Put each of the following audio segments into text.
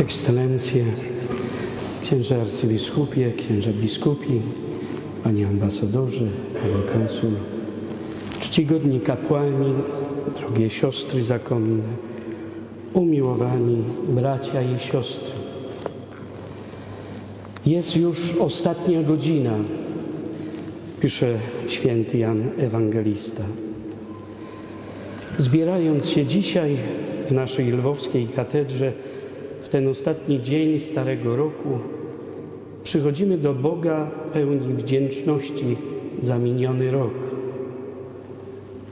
Ekscelencje, księże arcybiskupie, księże biskupi, panie ambasadorzy, panie konsul, czcigodni kapłani, drogie siostry zakonne, umiłowani bracia i siostry. Jest już ostatnia godzina, pisze święty Jan Ewangelista. Zbierając się dzisiaj w naszej lwowskiej katedrze, ten ostatni dzień Starego Roku, przychodzimy do Boga pełni wdzięczności za miniony rok.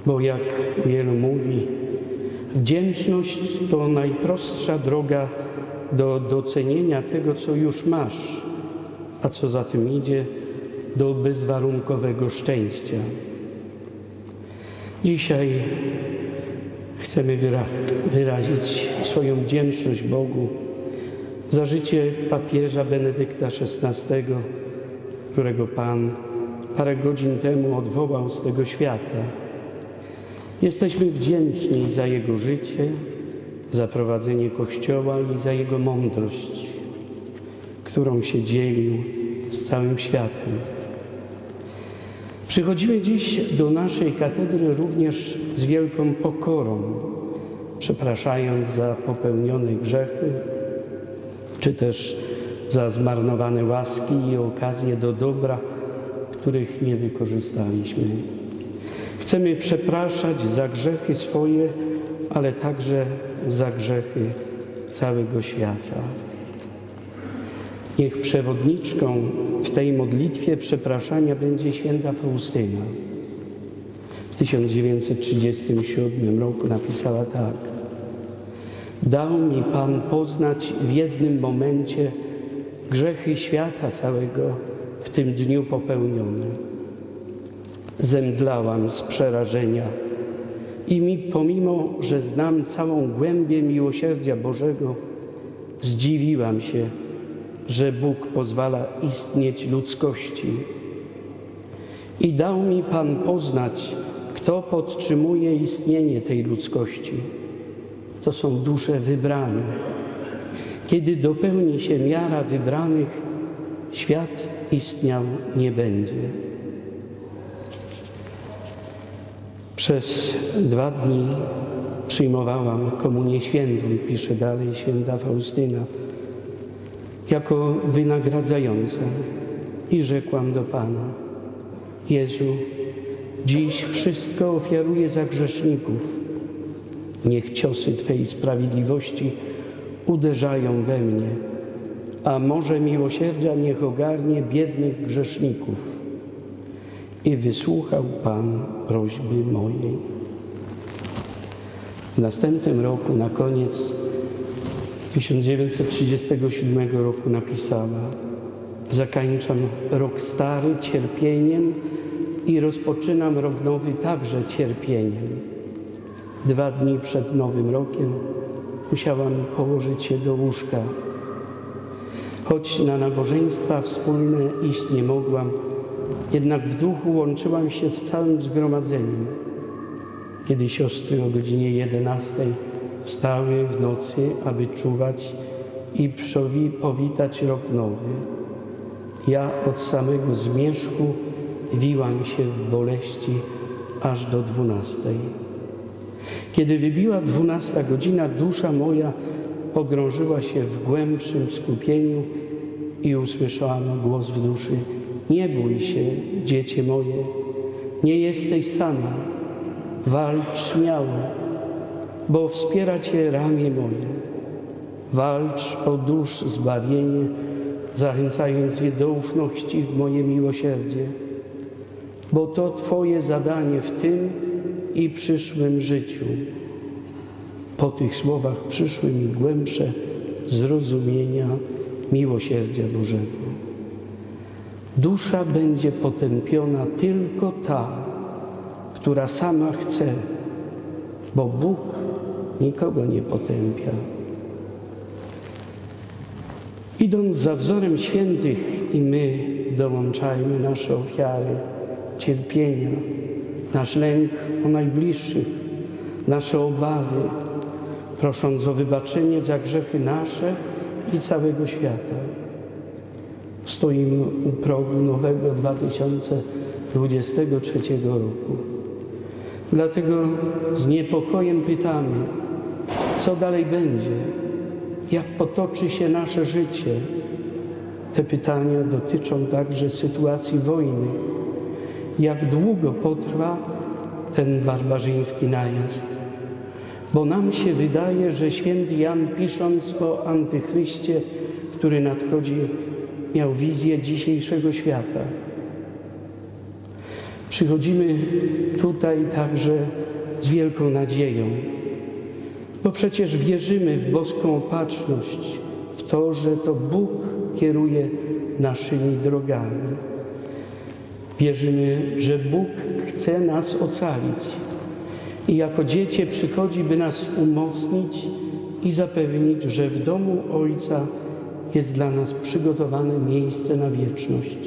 Bo jak wielu mówi, wdzięczność to najprostsza droga do docenienia tego, co już masz, a co za tym idzie, do bezwarunkowego szczęścia. Dzisiaj chcemy wyra wyrazić swoją wdzięczność Bogu za życie papieża Benedykta XVI, którego Pan parę godzin temu odwołał z tego świata. Jesteśmy wdzięczni za jego życie, za prowadzenie Kościoła i za jego mądrość, którą się dzielił z całym światem. Przychodzimy dziś do naszej katedry również z wielką pokorą, przepraszając za popełnione grzechy, czy też za zmarnowane łaski i okazje do dobra, których nie wykorzystaliśmy. Chcemy przepraszać za grzechy swoje, ale także za grzechy całego świata. Niech przewodniczką w tej modlitwie przepraszania będzie święta Faustyna. W 1937 roku napisała tak. Dał mi Pan poznać w jednym momencie grzechy świata całego w tym dniu popełnione. Zemdlałam z przerażenia i mi, pomimo, że znam całą głębię miłosierdzia Bożego, zdziwiłam się, że Bóg pozwala istnieć ludzkości. I dał mi Pan poznać, kto podtrzymuje istnienie tej ludzkości. To są dusze wybrane. Kiedy dopełni się miara wybranych, świat istniał nie będzie. Przez dwa dni przyjmowałam komunię świętą, pisze dalej święta Faustyna jako wynagradzającą i rzekłam do Pana: Jezu, dziś wszystko ofiaruję za grzeszników. Niech ciosy Twej sprawiedliwości uderzają we mnie, a może miłosierdzia niech ogarnie biednych grzeszników. I wysłuchał Pan prośby mojej. W następnym roku, na koniec 1937 roku napisała: Zakańczam rok stary cierpieniem i rozpoczynam rok nowy także cierpieniem. Dwa dni przed Nowym Rokiem musiałam położyć się do łóżka. Choć na nabożeństwa wspólne iść nie mogłam, jednak w duchu łączyłam się z całym zgromadzeniem. Kiedy siostry o godzinie 11 wstały w nocy, aby czuwać i powitać rok nowy. Ja od samego zmierzchu wiłam się w boleści aż do dwunastej. Kiedy wybiła dwunasta godzina, dusza moja pogrążyła się w głębszym skupieniu i usłyszałam głos w duszy: Nie bój się, dziecię moje, nie jesteś sama, walcz śmiało bo wspiera Cię ramię moje. Walcz o dusz zbawienie, zachęcając je do ufności w moje miłosierdzie, bo to Twoje zadanie w tym i przyszłym życiu. Po tych słowach przyszły mi głębsze zrozumienia miłosierdzia Bożego. Dusza będzie potępiona tylko ta, która sama chce, bo Bóg nikogo nie potępia. Idąc za wzorem świętych i my dołączajmy nasze ofiary, cierpienia, nasz lęk o najbliższych, nasze obawy, prosząc o wybaczenie za grzechy nasze i całego świata. Stoimy u progu nowego 2023 roku. Dlatego z niepokojem pytamy, co dalej będzie, jak potoczy się nasze życie. Te pytania dotyczą także sytuacji wojny. Jak długo potrwa ten barbarzyński najazd? Bo nam się wydaje, że święty Jan, pisząc o antychryście, który nadchodzi, miał wizję dzisiejszego świata. Przychodzimy tutaj także z wielką nadzieją, bo przecież wierzymy w boską opatrzność, w to, że to Bóg kieruje naszymi drogami. Wierzymy, że Bóg chce nas ocalić i jako dziecię przychodzi, by nas umocnić i zapewnić, że w domu Ojca jest dla nas przygotowane miejsce na wieczność.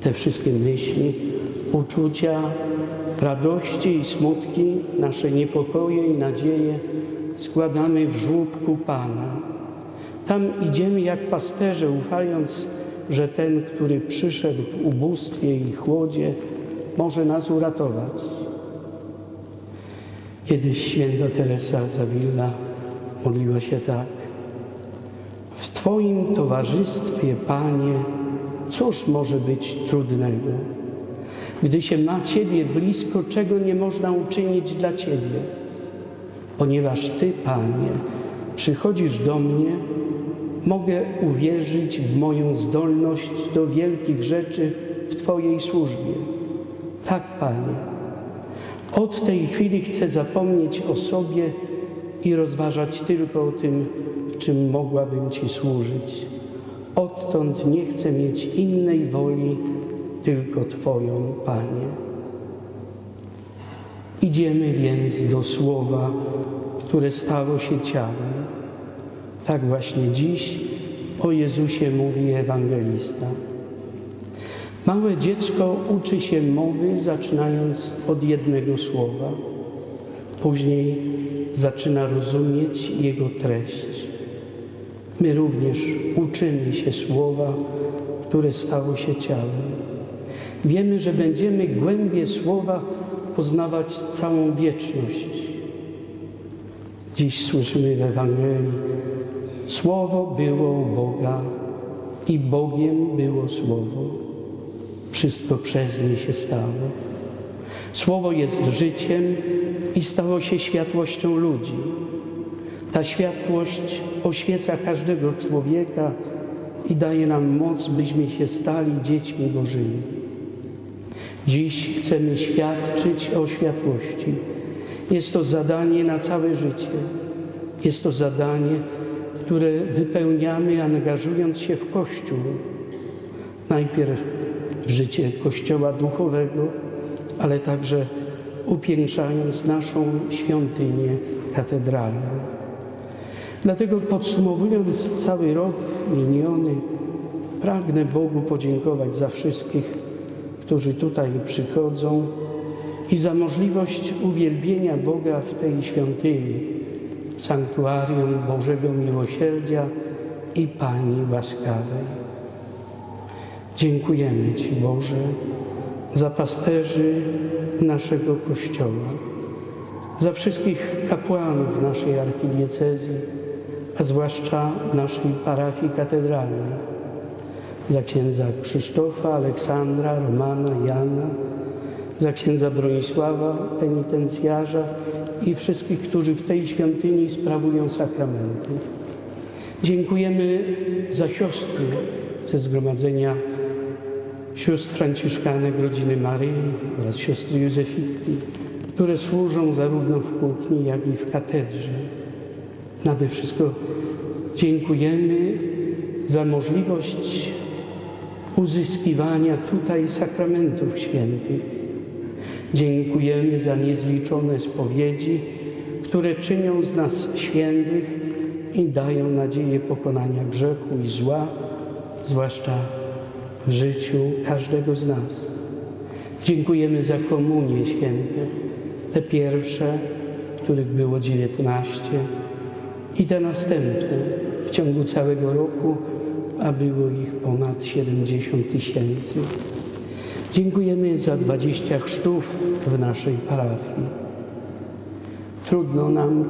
Te wszystkie myśli, uczucia, radości i smutki, nasze niepokoje i nadzieje składamy w żłóbku Pana. Tam idziemy jak pasterze, ufając, że ten, który przyszedł w ubóstwie i chłodzie, może nas uratować. Kiedyś święta Teresa Zawilla modliła się tak. W Twoim towarzystwie, Panie, cóż może być trudnego? Gdy się ma Ciebie blisko, czego nie można uczynić dla Ciebie? Ponieważ Ty, Panie, przychodzisz do mnie, mogę uwierzyć w moją zdolność do wielkich rzeczy w Twojej służbie. Tak, Panie. Od tej chwili chcę zapomnieć o sobie i rozważać tylko o tym, w czym mogłabym Ci służyć. Odtąd nie chcę mieć innej woli, tylko Twoją, Panie. Idziemy więc do Słowa, które stało się ciałem. Tak właśnie dziś o Jezusie mówi ewangelista. Małe dziecko uczy się mowy, zaczynając od jednego słowa. Później zaczyna rozumieć jego treść. My również uczymy się słowa, które stało się ciałem. Wiemy, że będziemy głębie słowa poznawać całą wieczność. Dziś słyszymy w Ewangelii: Słowo było Boga i Bogiem było Słowo. Wszystko przez nie się stało. Słowo jest życiem i stało się światłością ludzi. Ta światłość oświeca każdego człowieka i daje nam moc, byśmy się stali dziećmi Bożymi. Dziś chcemy świadczyć o światłości. Jest to zadanie na całe życie. Jest to zadanie, które wypełniamy, angażując się w Kościół. Najpierw w życie Kościoła duchowego, ale także upiększając naszą świątynię katedralną. Dlatego podsumowując cały rok miniony, pragnę Bogu podziękować za wszystkich, którzy tutaj przychodzą i za możliwość uwielbienia Boga w tej świątyni, sanktuarium Bożego Miłosierdzia i Pani łaskawej. Dziękujemy Ci, Boże, za pasterzy naszego Kościoła, za wszystkich kapłanów naszej archidiecezji, a zwłaszcza naszej parafii katedralnej, za księdza Krzysztofa, Aleksandra, Romana, Jana, za księdza Bronisława, penitencjarza i wszystkich, którzy w tej świątyni sprawują sakramenty. Dziękujemy za siostry ze Zgromadzenia sióstr franciszkanek rodziny Maryi oraz siostry Józefitki, które służą zarówno w kuchni, jak i w katedrze. Nade wszystko dziękujemy za możliwość uzyskiwania tutaj sakramentów świętych. Dziękujemy za niezliczone spowiedzi, które czynią z nas świętych i dają nadzieję pokonania grzechu i zła, zwłaszcza w życiu każdego z nas. Dziękujemy za komunie święte, te pierwsze, których było dziewiętnaście i te następne, w ciągu całego roku, a było ich ponad 70 tysięcy. Dziękujemy za 20 chrztów w naszej parafii. Trudno nam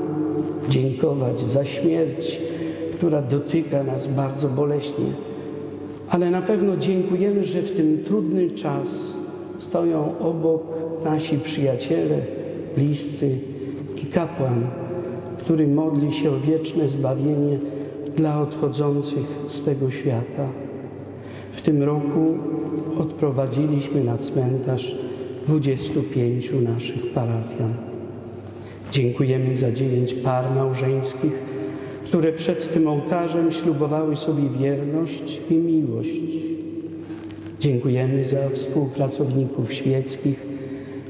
dziękować za śmierć, która dotyka nas bardzo boleśnie, ale na pewno dziękujemy, że w tym trudny czas stoją obok nasi przyjaciele, bliscy i kapłan, który modli się o wieczne zbawienie dla odchodzących z tego świata. W tym roku odprowadziliśmy na cmentarz 25 naszych parafian. Dziękujemy za dziewięć par małżeńskich, które przed tym ołtarzem ślubowały sobie wierność i miłość. Dziękujemy za współpracowników świeckich,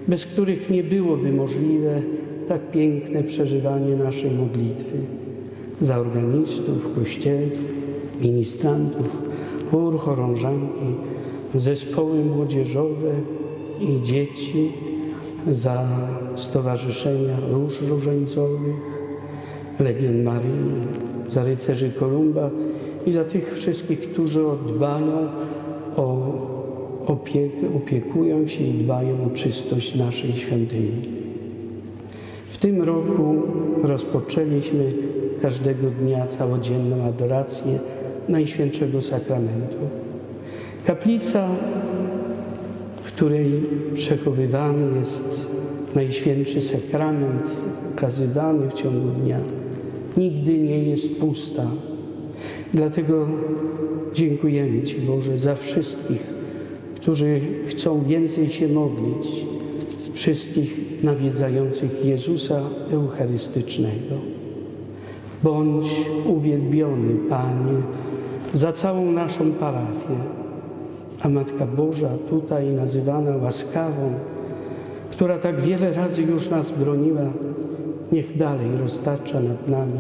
bez których nie byłoby możliwe tak piękne przeżywanie naszej modlitwy. Za organistów, kościelnych, ministrantów, chór, chorążanki, zespoły młodzieżowe i dzieci, za stowarzyszenia róż różańcowych, Legion Maryi, za rycerzy Kolumba i za tych wszystkich, którzy dbają o opiekę, opiekują się i dbają o czystość naszej świątyni. W tym roku rozpoczęliśmy każdego dnia całodzienną adorację Najświętszego Sakramentu. Kaplica, w której przechowywany jest Najświętszy Sakrament, okazywany w ciągu dnia, nigdy nie jest pusta. Dlatego dziękujemy Ci, Boże, za wszystkich, którzy chcą więcej się modlić, wszystkich nawiedzających Jezusa Eucharystycznego. Bądź uwielbiony, Panie, za całą naszą parafię, a Matka Boża, tutaj nazywana łaskawą, która tak wiele razy już nas broniła, niech dalej roztacza nad nami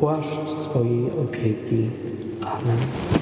płaszcz swojej opieki. Amen.